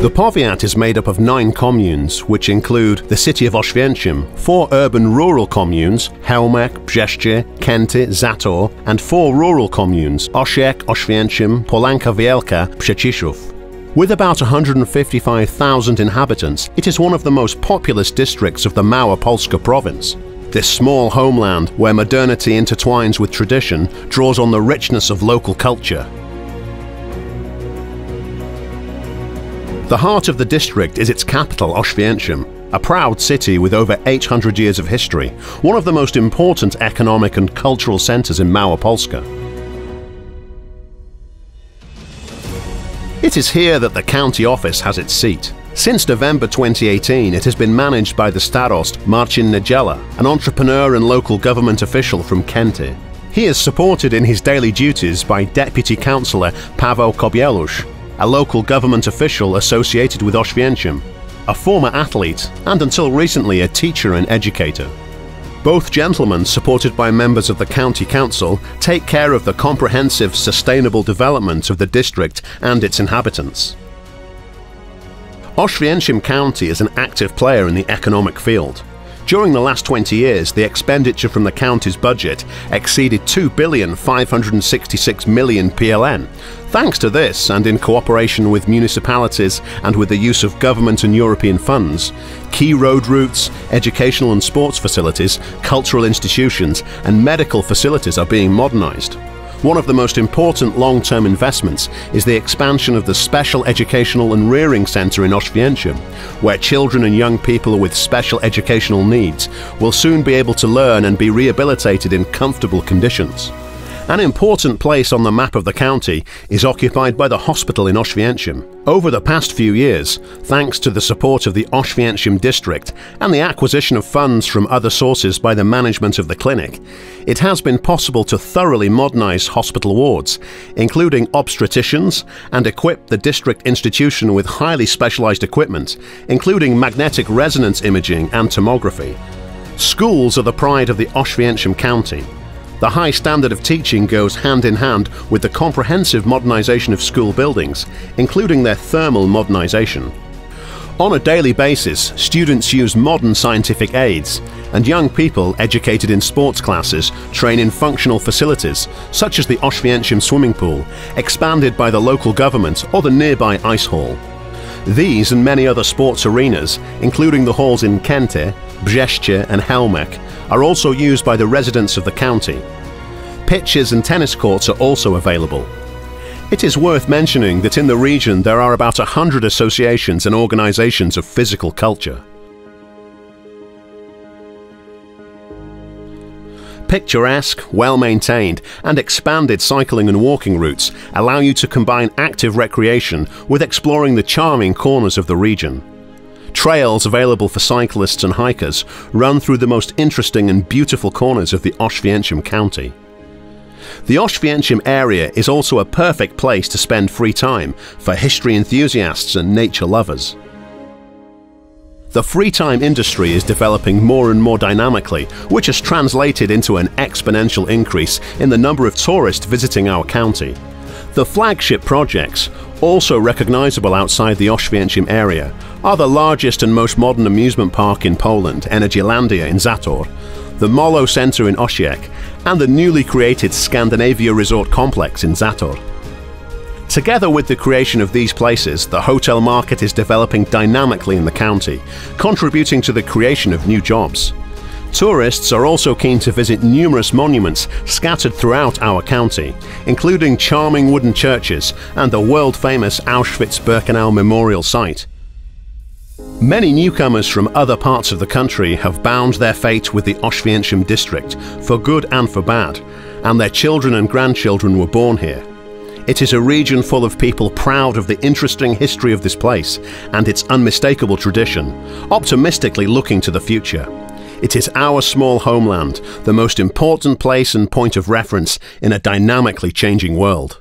The powiat is made up of nine communes, which include the city of Oświęcim, four urban rural communes, Chełmek, Brzeszcze, Kęty, Zator, and four rural communes, Osiek, Oświęcim, Polanka Wielka, Przeciszów. With about 155,000 inhabitants, it is one of the most populous districts of the Małopolska province. This small homeland, where modernity intertwines with tradition, draws on the richness of local culture. The heart of the district is its capital, Oświęcim, a proud city with over 800 years of history, one of the most important economic and cultural centres in Małopolska. It is here that the county office has its seat. Since November 2018, it has been managed by the Starost Marcin Niedziela, an entrepreneur and local government official from Kęty. He is supported in his daily duties by Deputy Councillor Paweł Kobielusz, a local government official associated with Oświęcim, a former athlete, and until recently a teacher and educator. Both gentlemen, supported by members of the County Council, take care of the comprehensive, sustainable development of the district and its inhabitants. Oświęcim County is an active player in the economic field. During the last 20 years, the expenditure from the county's budget exceeded 2 billion 566 million PLN. Thanks to this, and in cooperation with municipalities and with the use of government and European funds, key road routes, educational and sports facilities, cultural institutions, and medical facilities are being modernised. One of the most important long-term investments is the expansion of the Special Educational and Rearing Centre in Oświęcim, where children and young people with special educational needs will soon be able to learn and be rehabilitated in comfortable conditions. An important place on the map of the county is occupied by the hospital in Oświęcim. Over the past few years, thanks to the support of the Oświęcim district and the acquisition of funds from other sources by the management of the clinic, it has been possible to thoroughly modernise hospital wards, including obstetricians, and equip the district institution with highly specialised equipment, including magnetic resonance imaging and tomography. Schools are the pride of the Oświęcim county. The high standard of teaching goes hand in hand with the comprehensive modernisation of school buildings, including their thermal modernisation. On a daily basis, students use modern scientific aids, and young people educated in sports classes train in functional facilities, such as the Oświęcim swimming pool, expanded by the local government or the nearby ice hall. These and many other sports arenas, including the halls in Kęty, Brzeszcze and Chełmek, are also used by the residents of the county. Pitches and tennis courts are also available. It is worth mentioning that in the region there are about a hundred associations and organisations of physical culture. Picturesque, well maintained, and expanded cycling and walking routes allow you to combine active recreation with exploring the charming corners of the region. Trails available for cyclists and hikers run through the most interesting and beautiful corners of the Oświęcim county. The Oświęcim area is also a perfect place to spend free time for history enthusiasts and nature lovers. The free time industry is developing more and more dynamically, which has translated into an exponential increase in the number of tourists visiting our county. The flagship projects, also recognizable outside the Oświęcim area, are the largest and most modern amusement park in Poland, Energylandia in Zator, the Molo Centre in Osiek, and the newly created Scandinavia Resort Complex in Zator. Together with the creation of these places, the hotel market is developing dynamically in the county, contributing to the creation of new jobs. Tourists are also keen to visit numerous monuments scattered throughout our county, including charming wooden churches and the world-famous Auschwitz-Birkenau Memorial Site. Many newcomers from other parts of the country have bound their fate with the Oświęcim district, for good and for bad, and their children and grandchildren were born here. It is a region full of people proud of the interesting history of this place and its unmistakable tradition, optimistically looking to the future. It is our small homeland, the most important place and point of reference in a dynamically changing world.